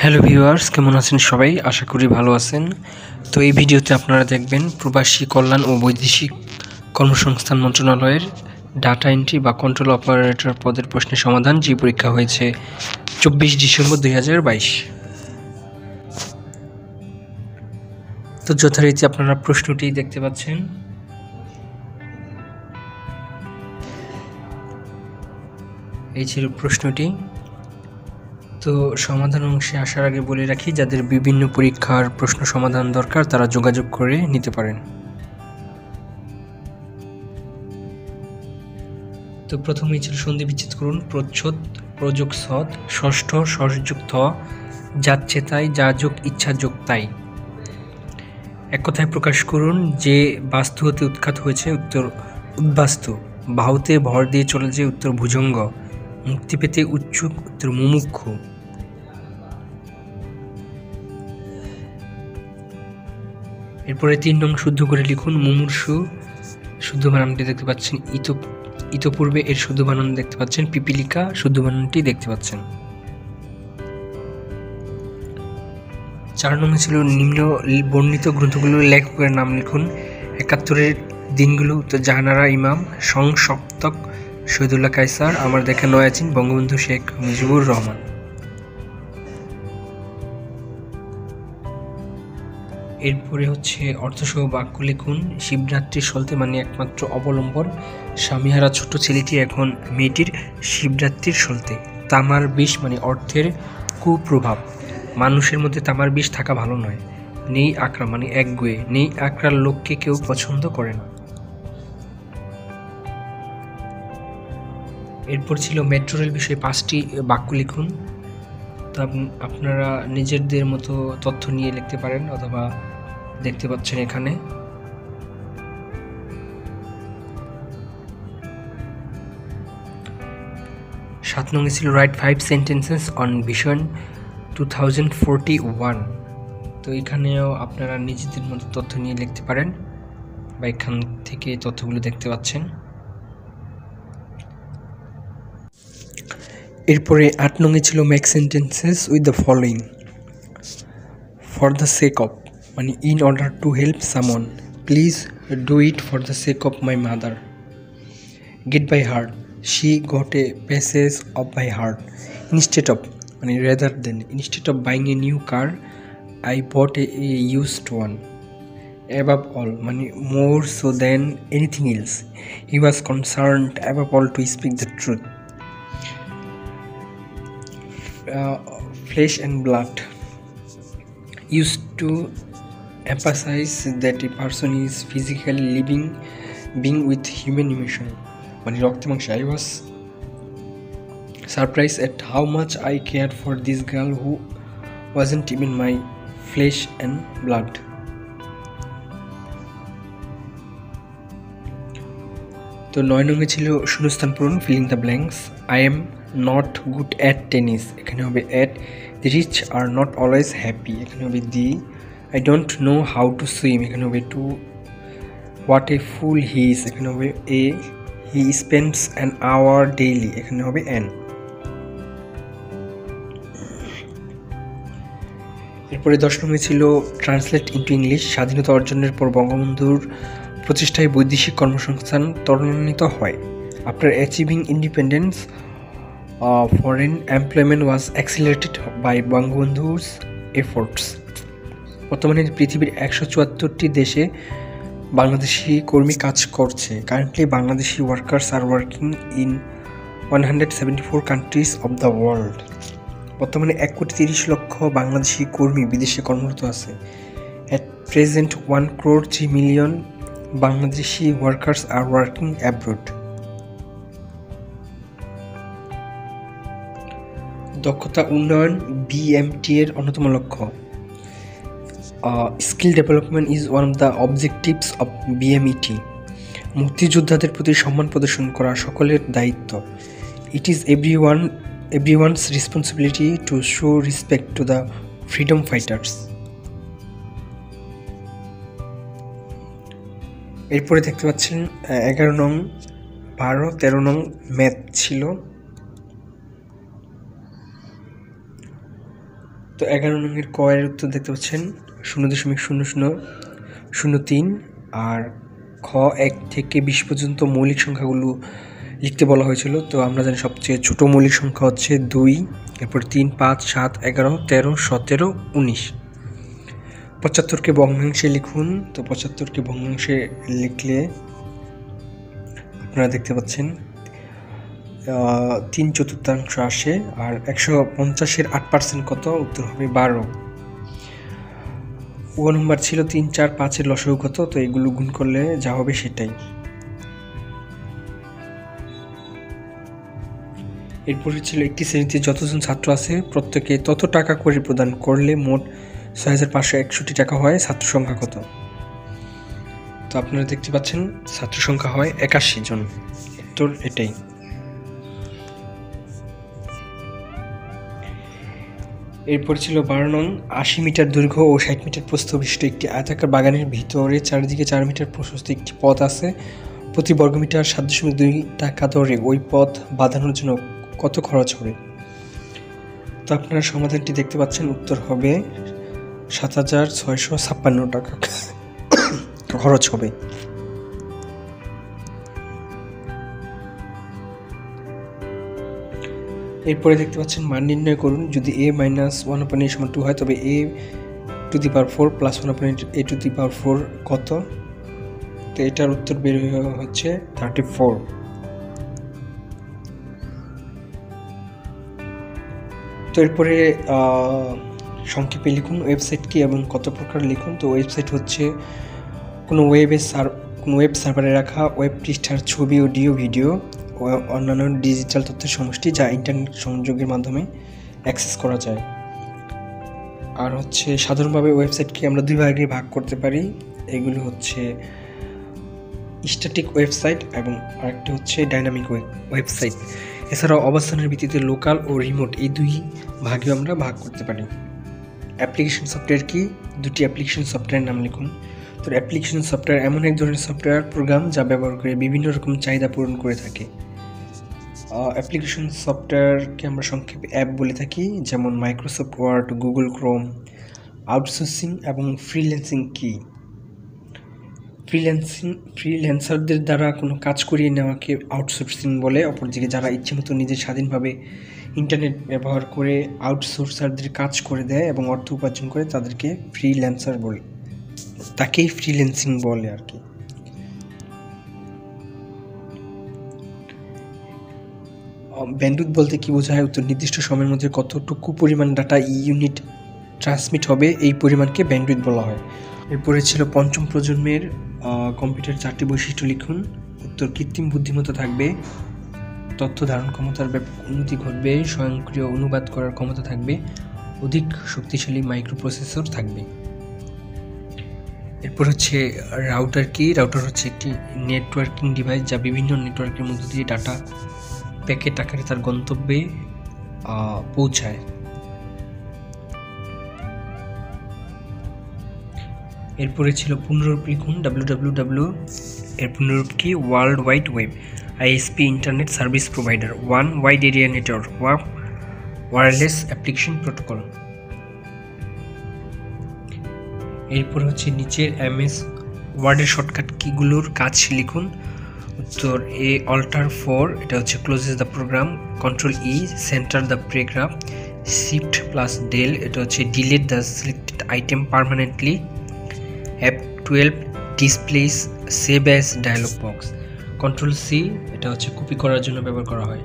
Hello viewers কেমন আছেন সবাই? আশা করি ভালো আছেন। তো এই ভিডিওতে আপনারা দেখবেন প্রবাসী কল্যাণ ও বৈদেশিক কর্মসংস্থান মন্ত্রণালয়ের ডাটা এন্ট্রি বা কন্ট্রোল অপারেটর পদের প্রশ্নের সমাধান যে পরীক্ষা হয়েছে চব্বিশ ডিসেম্বর দুই হাজার বাইশ। তো যথারীতি আপনারা প্রশ্নটি দেখতে পাচ্ছেন। এই ছিল প্রশ্নটি। তো সমাধান অংশে আসার আগে বলে রাখি, যাদের বিভিন্ন পরীক্ষার প্রশ্ন সমাধান দরকার, তারা যোগাযোগ করে নিতে পারেন। তো প্রথমেই ছিল সন্ধি বিচ্ছেদ করুন, প্রচ্ছদ, প্রযোগ সদ ষষ্ঠ সহযোগ যাচ্ছে তাই যা যোগ ইচ্ছা যোগ তাই। এক কথায় প্রকাশ করুন যে বাস্তু হতে উৎখাত হয়েছে উত্তর উদ্বাস্তু, বাহুতে ভর দিয়ে চলে যে উত্তর ভুজঙ্গ, মুক্তি পেতে উচ্চুক উত্তর মুমুক্ষু এরপরে তিন নং শুদ্ধ করে লিখুন, মুমূর্ষু শুদ্ধ বানানটি দেখতে পাচ্ছেন ইত ইতপূর্বে এর শুদ্ধ বানান দেখতে পাচ্ছেন, পিপিলিকা শুদ্ধ বানানটি দেখতে পাচ্ছেন। চার নম্বর ছিল নিম্ন বর্ণিত গ্রন্থগুলোর লেখকের নাম লিখুন, একাত্তরের দিনগুলো তো জাহানারা ইমাম সং সপ্তক শহীদুল্লাহ কাইসার আমার দেখা নয়াচিন বঙ্গবন্ধু শেখ মুজিবুর রহমান। এরপরে হচ্ছে অর্থসহ বাক্য লিখুন, শিবরাত্রির সলতে মানে একমাত্র অবলম্বন। স্বামীহারা ছোট ছেলেটি এখন মেয়েটির শিবরাত্রির সলতে। তামার বিষ মানে অর্থের কুপ্রভাব। মানুষের মধ্যে তামার বিষ থাকা ভালো নয়। নেই আকরা মানে একগুয়ে নেই আকরার লোককে কেউ পছন্দ করে না। এরপর ছিল মেট্রো রেল বিষয়ে পাঁচটি বাক্য লিখুন। আপনারা নিজেদের মতো তথ্য নিয়ে লিখতে পারেন অথবা দেখতে পাচ্ছেন এখানে। সাত নঙ্গে ছিল write five sentences on vision two thousand forty one তো এখানেও আপনারা নিজেদের মতো তথ্য নিয়ে লিখতে পারেন বা এখান থেকে তথ্যগুলো দেখতে পাচ্ছেন। এরপরে আট নঙে ছিল make sentences with the following for the sake of মানে in order to help someone please do it for the sake of my mother get by heart she got a passage of by heart instead of মানে rather than instead of buying a new car I bought a used one above all মানে more so than anything else he was concerned above all to speak the truth flesh and blood used to emphasize that a person is physically living being with human emotion মানে রক্তে মাংস I was surprise at how much I care for this girl who wasn't even my flesh and blood তো নয় নঙ্গে ছিল শূন্যস্থান পূরণ filling the blanks I am not good at tennis এখানে হবে at rich are not always happy এখানে হবে the I don't know how to swim এখানে হবে to what a fool he এখানে হবে a he spends an hour daily এখানে হবে অ্যান এরপরে দশ নম্বরে ছিল ট্রান্সলেট ইন্টু ইংলিশ স্বাধীনতা অর্জনের পর বঙ্গবন্ধুর প্রচেষ্টায় বৈদেশিক কর্মসংস্থান ত্বরান্বিত হয়। After achieving independence foreign employment was accelerated by Bangabandhu's efforts বর্তমানে পৃথিবীর একশো চুয়াত্তরটি দেশে বাংলাদেশি কর্মী কাজ করছে। Currently Bangladeshi workers are working in one hundred seventy four countries of the world বর্তমানে এক কোটি তিরিশ লক্ষ বাংলাদেশি কর্মী বিদেশে কর্মরত আছে। At present one crore three million Bangladeshi workers are working abroad দক্ষতা উন্নয়ন বিএমটি এর অন্যতম লক্ষ্য। Skill development is one of the objectives of BMET মুক্তিযোদ্ধাদের প্রতি সম্মান প্রদর্শন করা সকলের দায়িত্ব। It is every one every one's responsibility to show respect to the freedom fighters এরপরে দেখতে পাচ্ছেন এগারো নং, বারো, তেরো নং ম্যাথ ছিল। তো এগারো নম্বরের কয়ের উত্তর দেখতে পাচ্ছেন, শূন্য দশমিক শূন্য শূন্য শূন্য তিন, আর খ এক থেকে বিশ পর্যন্ত মৌলিক সংখ্যাগুলো লিখতে বলা হয়েছিল। তো আমরা জানি সবচেয়ে ছোট মৌলিক সংখ্যা হচ্ছে দুই, এরপর তিন, পাঁচ, সাত, এগারো, তেরো, সতেরো, উনিশ। পঁচাত্তরকে ভগ্নাংশে লিখুন। তো পঁচাত্তরকে ভগ্নাংশে লিখলে আপনারা দেখতে পাচ্ছেন তিন চতুর্থাংশ আসে আর একশো পঞ্চাশের আট পার্সেন্ট কত? উত্তর হবে বারো। ও নম্বর ছিল তিন, চার, পাঁচের লসগু কত? তো এগুলো গুণ করলে যা হবে সেটাই। এরপরে ছিল একটি শ্রেণীতে যতজন ছাত্র আছে, প্রত্যেকে তত টাকা করে প্রদান করলে মোট ছয় হাজার পাঁচশো একষট্টি টাকা হয়। ছাত্র সংখ্যা কত? তো আপনারা দেখতে পাচ্ছেন, ছাত্র সংখ্যা হয় একাশি জন। উত্তর এটাই। এরপর ছিল বারো নং আশি মিটার দৈর্ঘ্য ও ষাট মিটার প্রস্থ বিশিষ্ট একটি আয়তাকার বাগানের ভিতরে চারিদিকে চার মিটার প্রশস্ত একটি পথ আছে। প্রতি বর্গমিটার সাত দশমিক দুই টাকা দরে ওই পথ বাঁধানোর জন্য কত খরচ হবে? তো আপনারা সমাধানটি দেখতে পাচ্ছেন, উত্তর হবে সাত হাজার ছয়শো ছাপ্পান্ন টাকা খরচ হবে। এরপরে দেখতে পাচ্ছেন মান নির্ণয় করুন। যদি a minus one upon a সমান টু হয়, তবে a to the power four plus one upon a to the power four কত? তো এটার উত্তর বের হচ্ছে থার্টি ফোর তো এরপরে সংক্ষেপে লিখুন ওয়েবসাইট কি এবং কত প্রকার লিখুন? তো ওয়েবসাইট হচ্ছে কোনো ওয়েবে সার কোনো ওয়েব সার্ভারে রাখা ওয়েব পৃষ্ঠার ছবি অডিও ভিডিও অন্যান্য ডিজিটাল তথ্যের সমষ্টি যা ইন্টারনেট সংযোগের মাধ্যমে অ্যাক্সেস করা যায়। আর হচ্ছে সাধারণভাবে ওয়েবসাইটকে আমরা দুই ভাগে ভাগ করতে পারি। এগুলো হচ্ছে স্ট্যাটিক ওয়েবসাইট এবং আরেকটি হচ্ছে ডাইনামিক ওয়েবসাইট এছাড়াও অবস্থানের ভিত্তিতে লোকাল ও রিমোট এই দুই ভাগেও আমরা ভাগ করতে পারি। অ্যাপ্লিকেশন সফটওয়্যার কি? দুটি অ্যাপ্লিকেশন সফটওয়্যার নাম লিখুন। তো অ্যাপ্লিকেশন সফটওয়্যার এমন এক ধরনের সফটওয়্যার প্রোগ্রাম যা ব্যবহার করে বিভিন্ন রকম চাহিদা পূরণ করে থাকে। অ্যাপ্লিকেশন সফটওয়্যারকে আমরা সংক্ষেপে অ্যাপ বলে থাকি, যেমন Microsoft Word Google Chrome outsourcing এবং ফ্রিল্যান্সিং কি? ফ্রিল্যান্সিং ফ্রিল্যান্সারদের দ্বারা কোনো কাজ করিয়ে নেওয়াকে আউটসোর্সিং বলে, অপরদিকে যারা ইচ্ছেমতো নিজের স্বাধীনভাবে ইন্টারনেট ব্যবহার করে আউটসোর্সারদের কাজ করে দেয় এবং অর্থ উপার্জন করে, তাদেরকে ফ্রিল্যান্সার বলে, তাকেই ফ্রিল্যান্সিং বলে আর কি। ব্যান্ডউইথ বলতে কি বোঝায়? উত্তর, নির্দিষ্ট সময়ের মধ্যে কতটুকু পরিমাণ ডাটা ইউনিট ট্রান্সমিট হবে, এই পরিমাণকে ব্যান্ডউইথ বলা হয়। এরপরে ছিল পঞ্চম প্রজন্মের কম্পিউটার চারটি বৈশিষ্ট্য লিখুন। উত্তর, কৃত্রিম বুদ্ধিমত্তা থাকবে, তথ্য ধারণ ক্ষমতার ব্যাপক উন্নতি ঘটবে, স্বয়ংক্রিয় অনুবাদ করার ক্ষমতা থাকবে, অধিক শক্তিশালী মাইক্রোপ্রসেসর থাকবে। এরপর হচ্ছে রাউটার কি রাউটার হচ্ছে একটি নেটওয়ার্কিং ডিভাইস যা বিভিন্ন নেটওয়ার্কের মধ্য দিয়ে ডাটা প্যাকেট আকারে তার গন্তব্যে পৌঁছায়। এরপরে ছিল পুনরূপ লিখুন ডাব্লিউ ডাব্লিউ ডাব্লিউ এর পুনরূপ কি? World Wide Web ISP internet service provider one wide area network ওয়া ওয়্যারলেস অ্যাপ্লিকেশন প্রোটোকল এরপর হচ্ছে নিচের এমএস ওয়ার্ডের শর্টকাট কিগুলোর কাজ লিখুন? উত্তর এ অল্টার ফোর এটা হচ্ছে closes the program control E center the program shift plus del এটা হচ্ছে delete the selected item permanently F twelve displays save as dialog box control C এটা হচ্ছে কপি করার জন্য ব্যবহার করা হয়।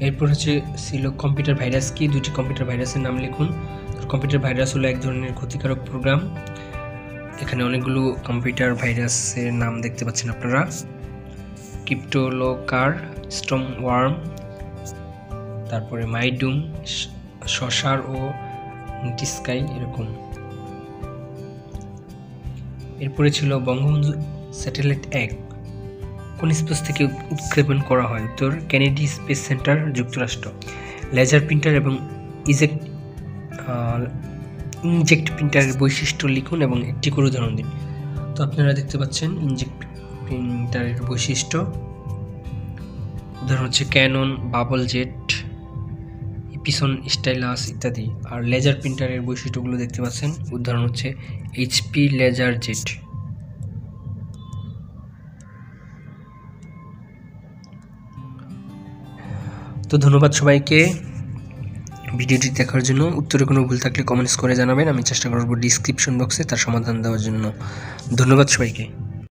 এরপর হচ্ছে ছিল কম্পিউটার ভাইরাস কি? দুটি কম্পিউটার ভাইরাসের নাম লিখুন। কম্পিউটার ভাইরাস হলো এক ধরনের ক্ষতিকারক প্রোগ্রাম এখানে অনেকগুলো কম্পিউটার ভাইরাসের নাম দেখতে পাচ্ছেন আপনারা। কিপ্টোলোকার স্টম ওয়ার্ম তারপরে মাইডুম শশার ও ডিসকাই এরকম। এরপরে ছিল বঙ্গবন্ধু স্যাটেলাইট এক। কোন স্পেস থেকে উৎক্ষেপণ করা হয়? উত্তর কেনেডি স্পেস সেন্টার যুক্তরাষ্ট্র। লেজার প্রিন্টার এবং ইজেক্ট ইনজেক্ট প্রিন্টারের বৈশিষ্ট্য লিখুন এবং একটি করে উদাহরণ দিন। তো আপনারা দেখতে পাচ্ছেন, ইনজেক্ট প্রিন্টারের বৈশিষ্ট্য। উদাহরণ হচ্ছে Canon bubble jet Epson Stylus ইত্যাদি। আর লেজার প্রিন্টারের বৈশিষ্ট্যগুলো দেখতে পাচ্ছেন, উদাহরণ হচ্ছে এইচপি লেজার জেট তো ধন্যবাদ সবাইকে। ভিডিওটি দেখার জন্য, উত্তরে কোনো ভুল থাকলে কমেন্টস করে জানাবেন, আমি চেষ্টা করব ডিসক্রিপশন বক্সে তার সমাধান দেওয়ার জন্য। ধন্যবাদ সবাইকে।